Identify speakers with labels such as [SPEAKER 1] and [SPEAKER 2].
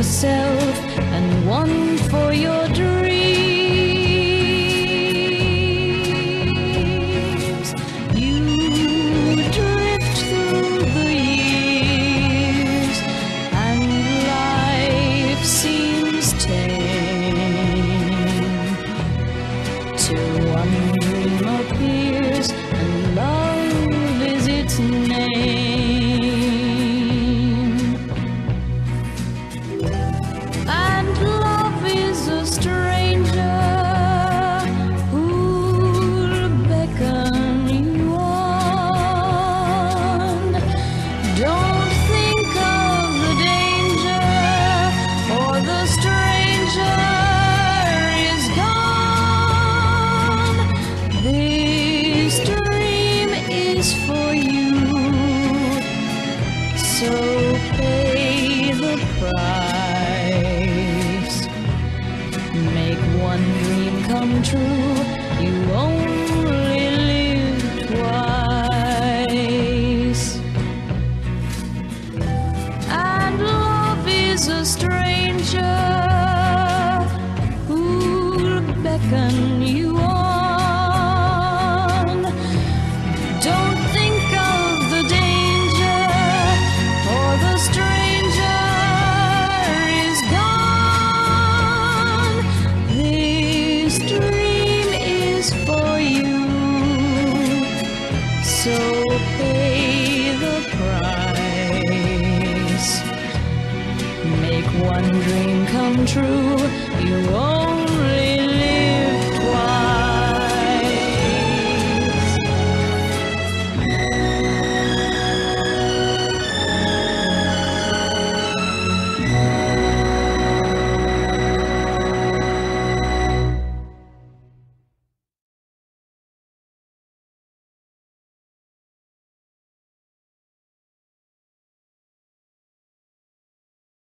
[SPEAKER 1] yourself and one for your dreams. You drift through the years and life seems tame till one dream appears and love is its name. One dream come true. You only live twice. And love is a stranger one dream come true. You